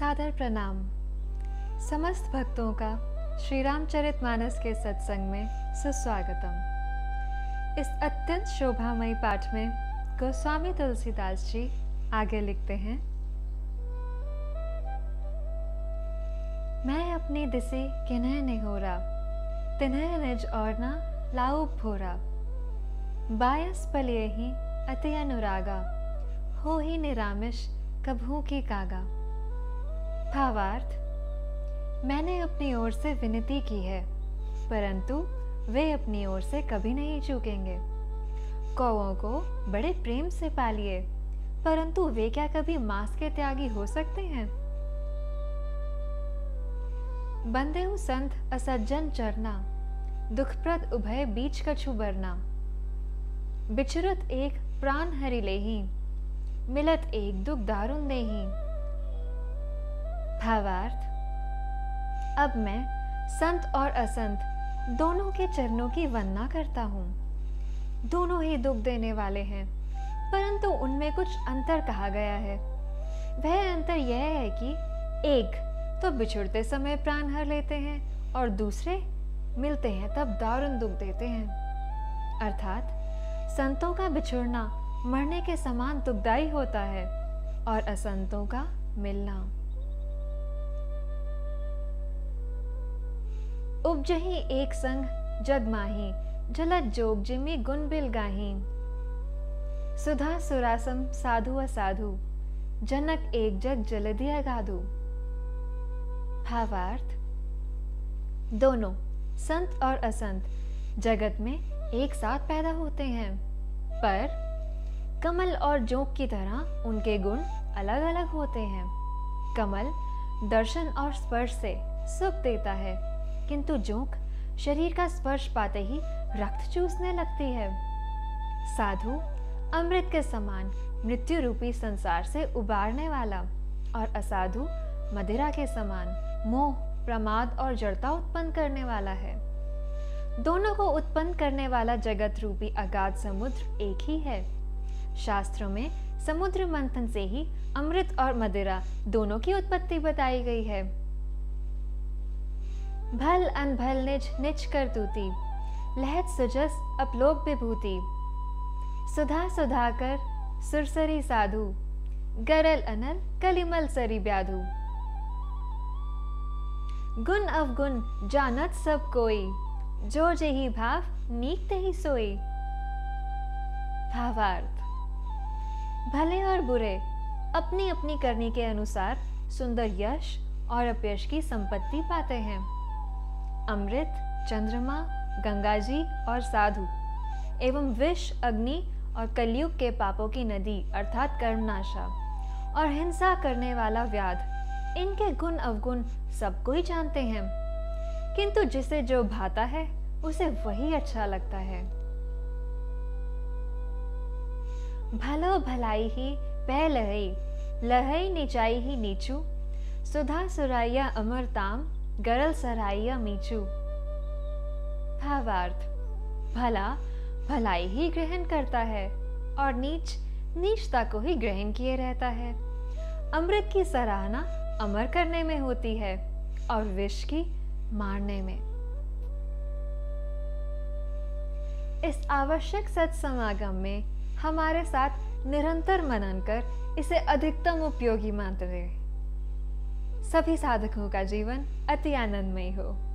सादर प्रणाम। समस्त भक्तों का श्री रामचरित मानस के सत्संग में सुस्वागतम। इस अत्यंत शोभामयी पाठ में गोस्वामी तुलसीदास जी आगे लिखते हैं। मैं अपनी दिसे किन्ह निहोरा, तिन्ह निज और ना लाऊ भोरा। बायस पलिए ही अति अनुरागा, हो ही निरामिश कभू की कागा। भावार्थ, मैंने अपनी ओर से विनती की है, परंतु वे अपनी ओर से कभी नहीं चूकेंगे। कौओं को बड़े प्रेम से पालिए, परंतु वे क्या कभी मांस के त्यागी हो सकते हैं? बंदे संत असज्जन चरना, दुखप्रद उभय बीच कछु बरना। बिचरत एक प्राण हरि लेही, मिलत एक दुख दारुण देही। भावार्थ अब मैं संत और असंत दोनों के चरणों की वंदना करता हूँ। दोनों ही दुख देने वाले हैं, परंतु उनमें कुछ अंतर कहा गया है। वह अंतर यह है कि एक तो बिछुड़ते समय प्राण हर लेते हैं और दूसरे मिलते हैं तब दारुण दुख देते हैं। अर्थात संतों का बिछुड़ना मरने के समान दुखदाई होता है और असंतों का मिलना। उपजही एक संग जग माही जलत जोग जिमी गुण बिल गाही। सुधा सुरासम साधु असाधु, जनक एक जग जलदिया गाधु। भावार्थ, दोनों, संत और असंत, जगत में एक साथ पैदा होते हैं। पर, कमल और जोंक की तरह उनके गुण अलग अलग होते हैं। कमल, दर्शन और स्पर्श से सुख देता है। किंतु जोंक शरीर का स्पर्श पाते ही रक्त चूसने लगती है। साधु अमृत के समान मृत्यु रूपी संसार से उबारने वाला और असाधु मदिरा के समान मोह, प्रमाद और जड़ता उत्पन्न करने वाला है। दोनों को उत्पन्न करने वाला जगत रूपी अगाध समुद्र एक ही है। शास्त्रों में समुद्र मंथन से ही अमृत और मदिरा दोनों की उत्पत्ति बताई गई है। भल अनभल निज निज कर तूती लहत सुजस अपलोक विभूति। सुधा सुधाकर सुरसरी साधु। गरल अनल कलिमल सरी ब्याधु। गुण अवगुण जानत सब कोई। जो जही भाव नीक तही सोई। भावार्थ। भले और बुरे अपनी अपनी करनी के अनुसार सुंदर यश और अपयश की संपत्ति पाते हैं। अमृत, चंद्रमा गंगा जी और साधु, एवं विष, अग्नि और कलयुग के पापों की नदी, अर्थात कर्मनाशा और हिंसा करने वाला व्याध। इनके गुण अवगुण सब कोई जानते हैं। किंतु जिसे जो भाता है, उसे वही अच्छा लगता है। भलो भलाई ही पह लहई लहई निचाई ही नीचू, सुधा सुराइया अमरताम गरल सराइया मीचू। भावार्थ, भला, भलाई ही ग्रहण करता है और नीच, नीचता को ही ग्रहण किए रहता है। अमृत की सराहना अमर करने में होती है और विष की मारने में। इस आवश्यक सत समागम में हमारे साथ निरंतर मनन कर इसे अधिकतम उपयोगी मानते सभी साधकों का जीवन अति आनंदमय हो।